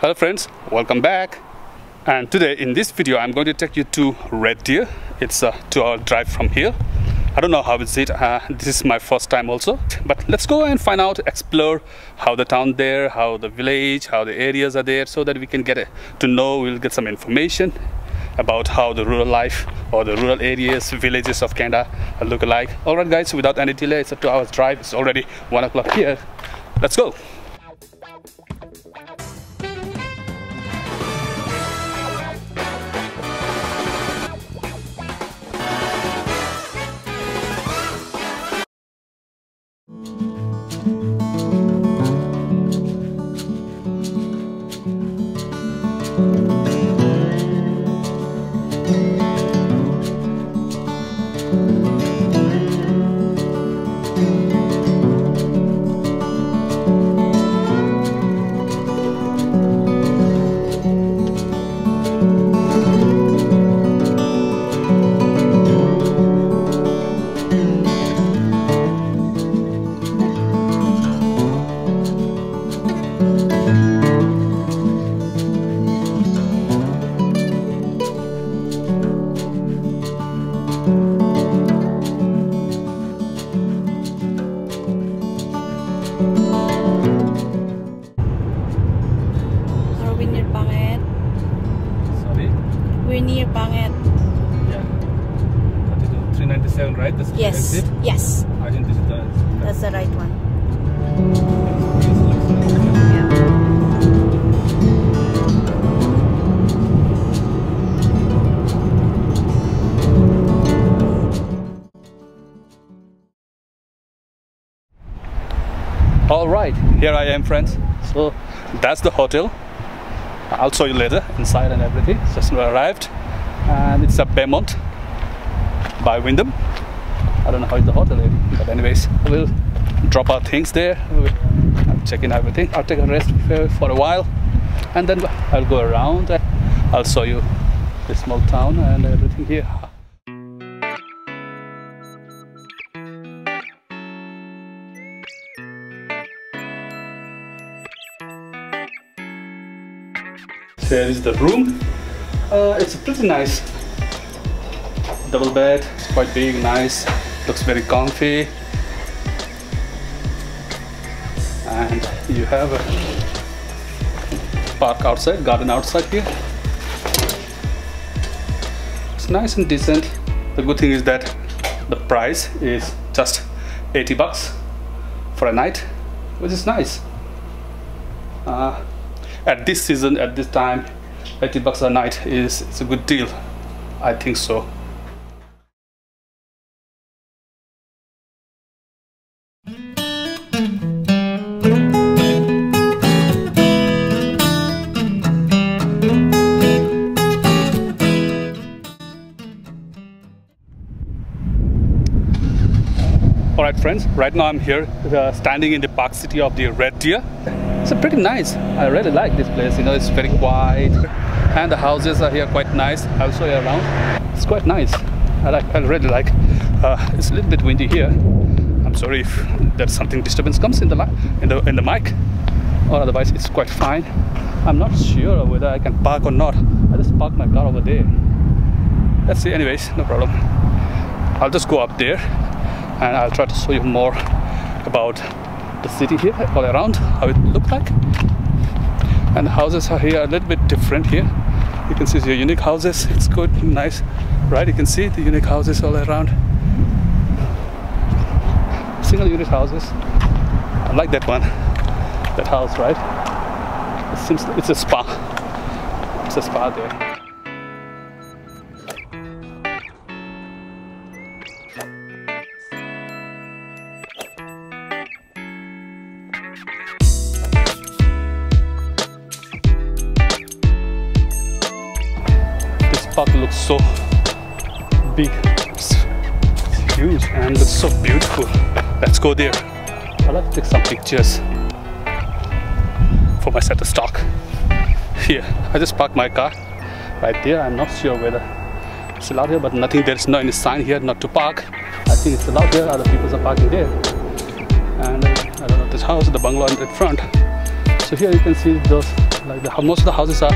Hello friends, welcome back. And today in this video I'm going to take you to Red Deer. It's a two hour drive from here. I don't know how is it, uh, this is my first time also. But let's go and find out, explore how the town there, how the village, how the areas are there so that we can get a, to know, we'll get some information about how the rural life or the rural areas, villages of Canada look like. Alright guys, without any delay, it's a two hours drive. It's already one o'clock here. Let's go. The right one. All right, here I am, friends. So that's the hotel. I'll show you later inside and everything. Just arrived, and it's a Baymont by Wyndham. I don't know how is the hotel, but anyways, we'll drop our things there. I'll check in everything. I'll take a rest for- a while, and then I'll go around. I'll show you the small town and everything here. Here is the room. Uh, it's pretty nice. Double bed, it's quite big, nice. Looks very comfy. You have a park outside, garden outside here. It's nice and decent. The good thing is that the price is just 80 bucks for a night, which is nice. Uh, at this season, at this time, 80 bucks a night is it's a good deal. I think so. Right, now I'm here, uh, standing in the park city of the Red Deer. It's pretty nice. I really like this place. You know, it's very quiet, and the houses are here quite nice. You around. It's quite nice. I like. I really like. Uh, it's a little bit windy here. I'm sorry if there's something disturbance comes in the in the in the mic, or otherwise it's quite fine. I'm not sure whether I can park or not. I just parked my car over there. Let's see. Anyways, no problem. I'll just go up there and I'll try to show you more about the city here all around how it look like. And the houses are here a little bit different here. You can see the unique houses it's good nice right? You can see the unique houses all around. Single unit houses. I like that one that house right? It seems it's a spa. It's a spa there so big. It's, it's huge and looks so beautiful. Let's go there. I'd like to take some pictures for my Shutterstock. Here, I just parked my car right there. I'm not sure whether it's allowed here, but nothing. There's no any sign here not to park. I think it's allowed here. Other people are parking there. And I don't know this house, the bungalow in the front. So here you can see those like the most of the houses are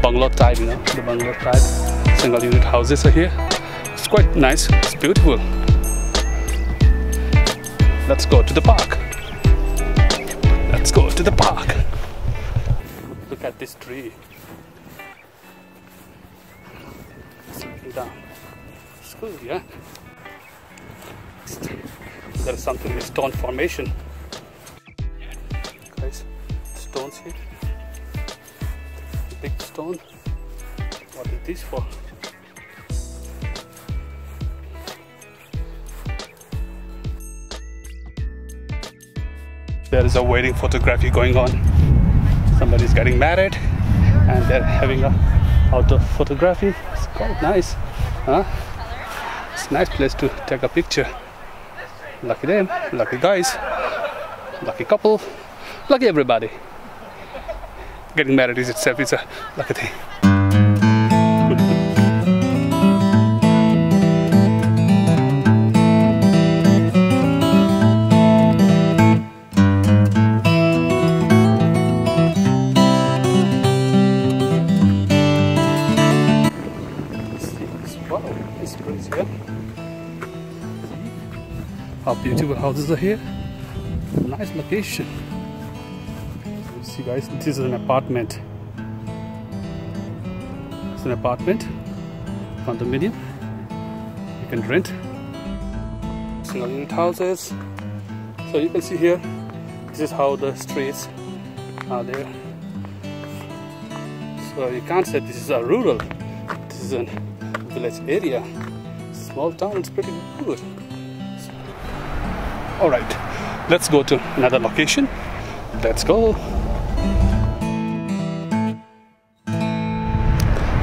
bungalow type, you know, the bungalow type single unit houses are here. It's quite nice. It's beautiful. Let's go to the park. Let's go to the park. Look at this tree. Down. It's good, yeah. There is something in stone formation. Guys, stones here. Big stone. What is this for? There is a wedding photography going on. Somebody's getting married and they're having a outdoor photography. It's quite nice. Huh? It's a nice place to take a picture. Lucky them, lucky guys, lucky couple, lucky everybody. Getting married is itself is a lucky thing. Houses are here. Nice location. You see guys, this is an apartment. It's an apartment, condominium. You can rent. Single unit houses. So you can see here, this is how the streets are there. So you can't say this is a rural. This is a village area. Small town, it's pretty good. All right, let's go to another location. Let's go.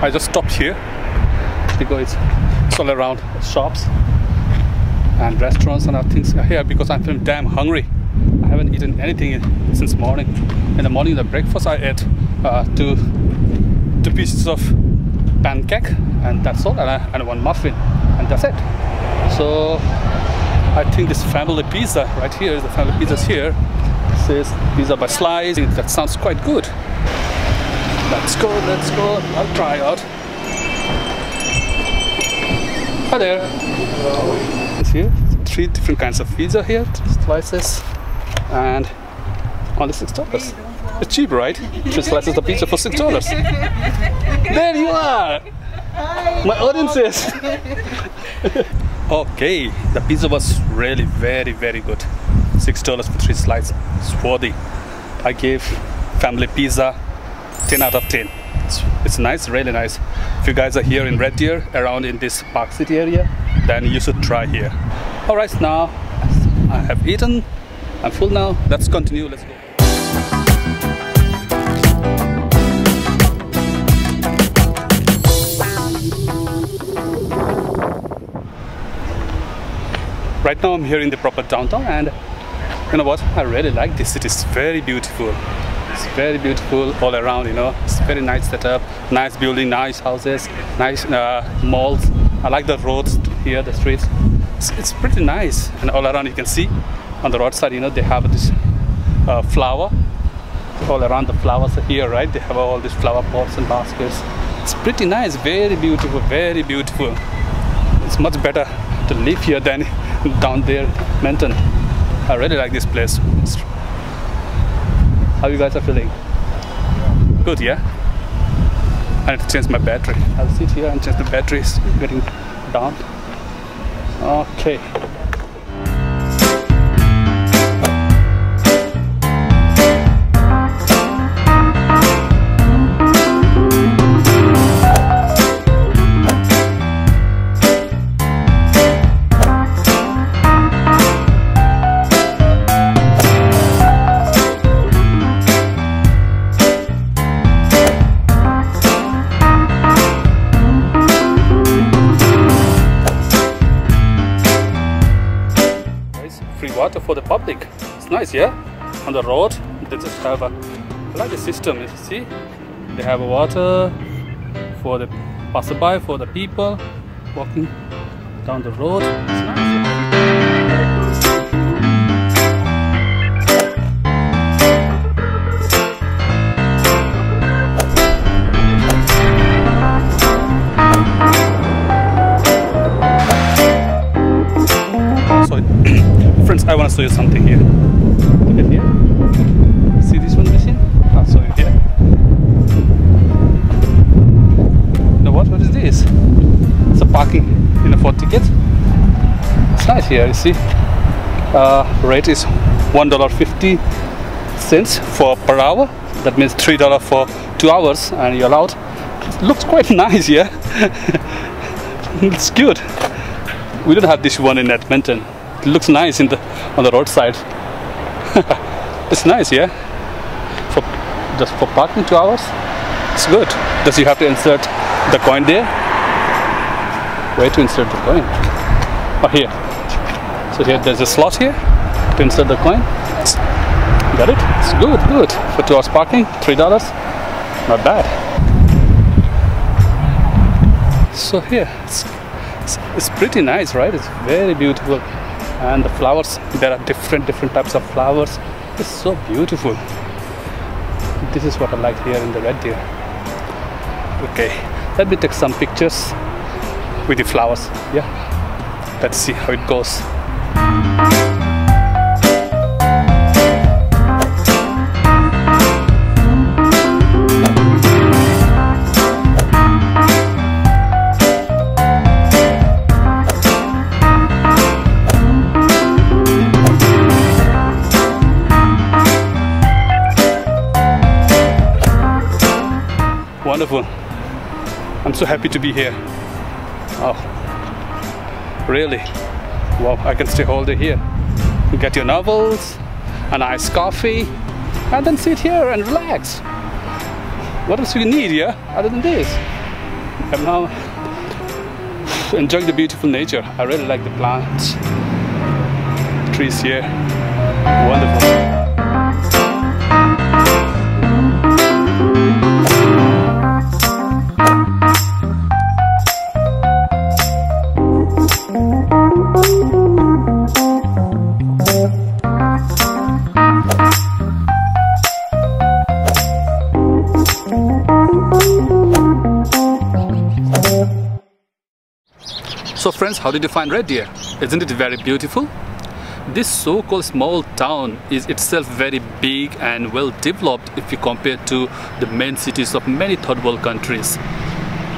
I just stopped here because it's all around shops and restaurants and other things here because I'm feeling damn hungry. I haven't eaten anything since morning. In the morning, the breakfast I ate uh, two two pieces of pancake and that's all and, I, and one muffin and that's it. So I think this family pizza right here, the family pizza's here, it says pizza by slice. That sounds quite good. Let's go, let's go. I'll try out. Hi there. It's here. Three different kinds of pizza here, slices, and only six dollars. It's cheap, right? Three slices of pizza for six dollars. There you are. My audiences. okay, the pizza was really very very good. Six dollars for three slices. It's worthy. I gave family pizza 10 out of 10. It's, it's nice, really nice. If you guys are here in Red Deer, around in this Park City area, then you should try here. All right, now I have eaten. I'm full now. Let's continue. Let's go. Right now I'm here in the proper downtown and you know what? I really like this city. It's very beautiful. It's very beautiful all around, you know. It's very nice setup, nice building, nice houses, nice uh, malls. I like the roads here, the streets. It's, it's, pretty nice. And all around you can see on the roadside, you know, they have this uh, flower. All around the flowers are here, right? They have all these flower pots and baskets. It's pretty nice, very beautiful, very beautiful. It's much better to live here than down there, Edmonton. I really like this place. How you guys are feeling? Good, yeah? I need to change my battery. I'll sit here and change the battery. It's getting down. Okay. Water for the public. It's nice, yeah? On the road, they just have a like the system. You see, they have water for the passerby, for the people walking down the road. It's nice. Show you something here. Look at here. See this one machine? I'll show you here. Now what? What is this? It's a parking you know for ticket. It's nice here. You see, uh, rate is one dollar fifty cents for per hour. That means three dollar for two hours, and you're allowed. It looks quite nice here. it's good. We don't have this one in Edmonton. It looks nice in the on the roadside. it's nice, yeah. For just for parking two hours, it's good. Does you have to insert the coin there? Where to insert the coin? Oh, here. So here there's a slot here to insert the coin. Got it? It's good, good. For two hours parking, three dollars. Not bad. So here, it's, it's, it's pretty nice, right? It's very beautiful, and the flowers. There are different different types of flowers. It's so beautiful. This is what I like here in the Red Deer. Okay, let me take some pictures with the flowers. Yeah, let's see how it goes. Wonderful. I'm so happy to be here. Oh, really? Wow, I can stay all day here. Get your novels, a nice coffee, and then sit here and relax. What else do you need here other than this? I'm now enjoying the beautiful nature. I really like the plants, trees here. Wonderful. Friends, how did you find Red Deer? Isn't it very beautiful? This so-called small town is itself very big and well developed if you compare to the main cities of many third world countries.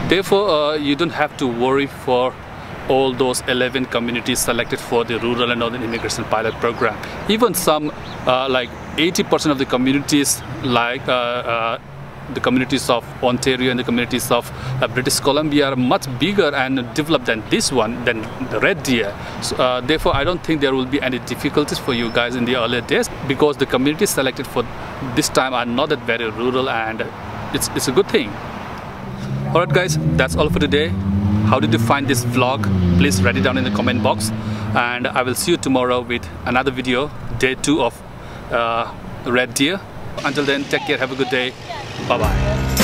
Therefore, uh, you don't have to worry for all those 11 communities selected for the rural and northern immigration pilot program. Even some uh, like 80% of the communities like uh, uh the communities of Ontario and the communities of uh, British Columbia are much bigger and developed than this one, than the Red Deer. So, uh, therefore, I don't think there will be any difficulties for you guys in the earlier days because the communities selected for this time are not that very rural and it's, it's a good thing. Alright guys, that's all for today. How did you find this vlog? Please write it down in the comment box and I will see you tomorrow with another video, day two of uh, Red Deer. Until then, take care, have a good day. Bye bye.